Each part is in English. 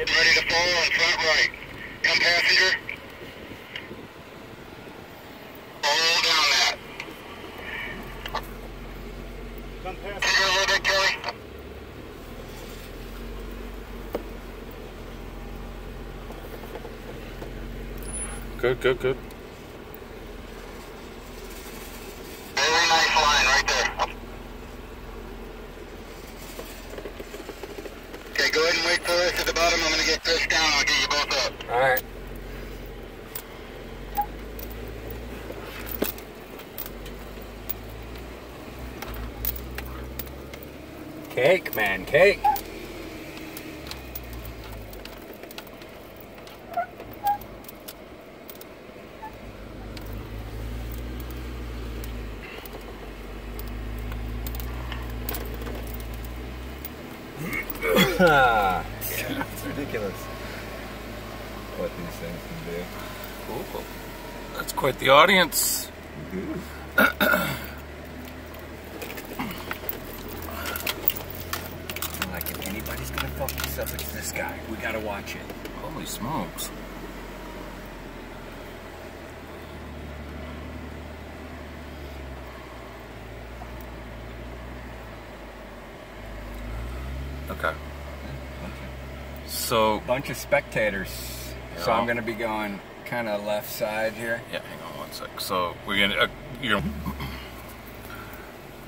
Getting ready to fall on front right. Come passenger. Roll down that. Come passenger a little bit, Kelly. Good, good, good. Okay, go ahead and wait for us at the bottom. I'm gonna get Chris down. I'll get you both up. All right. Cake, man, cake. it's ridiculous what these things can do. Cool. That's quite the audience. I'm like, if anybody's gonna fuck this up, it's this guy. We gotta watch it. Holy smokes. Okay. So, Bunch of spectators. So I'm gonna be going kind of left side here. yeah, hang on one sec. So, we're gonna, uh, you know,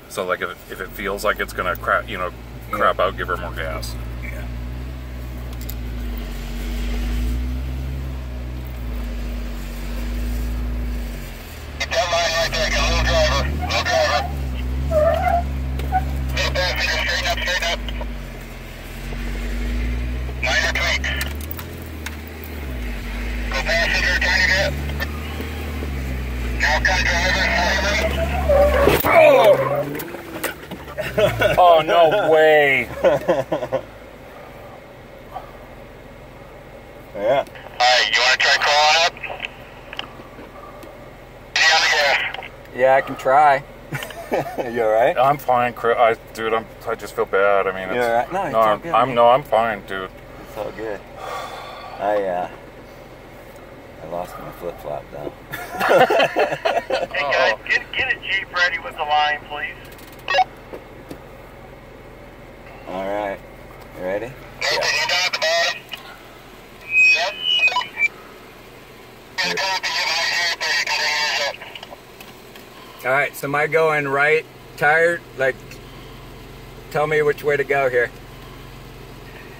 so like if it, if it feels like it's gonna crap, you know, crap out, give her more gas. Yeah. Get that line right there. Get a little driver. Little driver. Little passenger. Straighten up, straighten up. Minor tweaks. Go passenger, turn it up. Now come driver. Oh no way! Yeah. Alright, you wanna try crawling up? Easy on the gas. Yeah, I can try. you alright? I'm fine, Chris. I, dude, I'm. I just feel bad. I mean, it's, You all right? No, it's no, all I'm, good, I'm no, I'm fine, dude. It's all good. I uh I lost my flip flop though. Hey guys, get, get a Jeep ready with the line, please. Alright. You ready? Nathan, you down at the bottom? Yep. Just go up and get my Jeep or you can bring yours up. Alright, so am I going right tired? Like tell me which way to go here.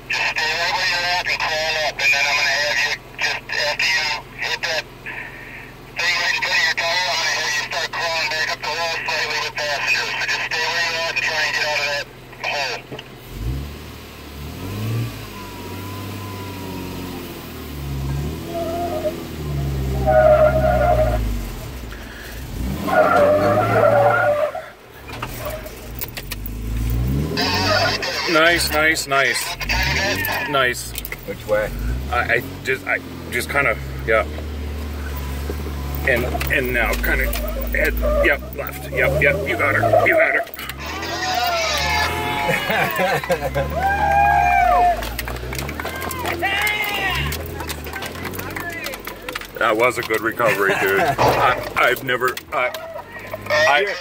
Just stay right where you're at and crawl up, and then I'm gonna have you just after you hit that thing right in front of your tire, I'm gonna have you start crawling back up the hole slightly with passengers. So just stay where you're at and try and get out of that hole. Nice, nice, nice, nice. Which way? I, I just, I just kind of, yeah. And and now kind of head, yep, left, yep, yep. You got her, you got her. That was a good recovery, dude. I, I've never, I, I,